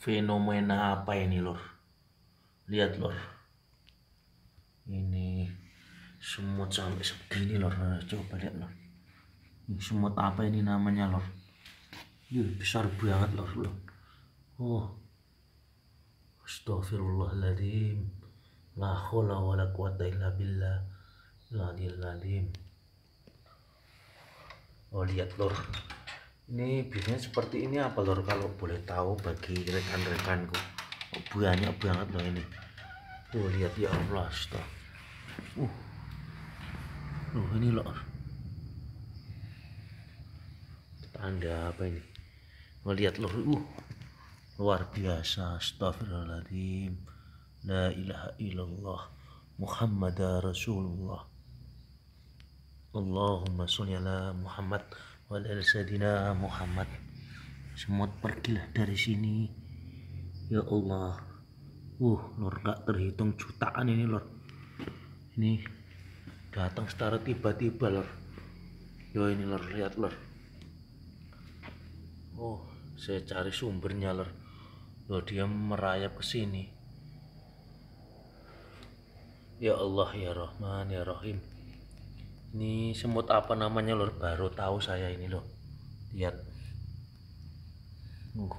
fenomena apa ini lor lihat lor ini semut sampai segini lor Nah, coba lihat lor ini semut apa ini namanya lor ini besar banget lor lor oh. Astagfirullahaladzim La khawla wa la quwata illa billah. Ladil Oh lihat lor ini biasanya seperti ini apa lor kalau boleh tahu bagi rekan-rekanku. Oh, banyak banget loh ini. Tuh lihat ya Allah stop uh. Oh ini lor tanda apa ini? Oh, lihat lor uh. Luar biasa. Astagfirullahaladzim la ilaha illallah. Muhammad Rasulullah. Allahumma sholli ala Muhammad Walal Sadina Muhammad. Semut pergilah dari sini. Ya Allah. Uh lor gak terhitung jutaan ini lor ini datang secara tiba-tiba lor yo ini lor lihat lor oh saya cari sumbernya lor lo dia merayap ke sini. Ya Allah ya Rahman ya Rahim ini semut apa namanya lor baru tahu saya ini loh lihat. Uh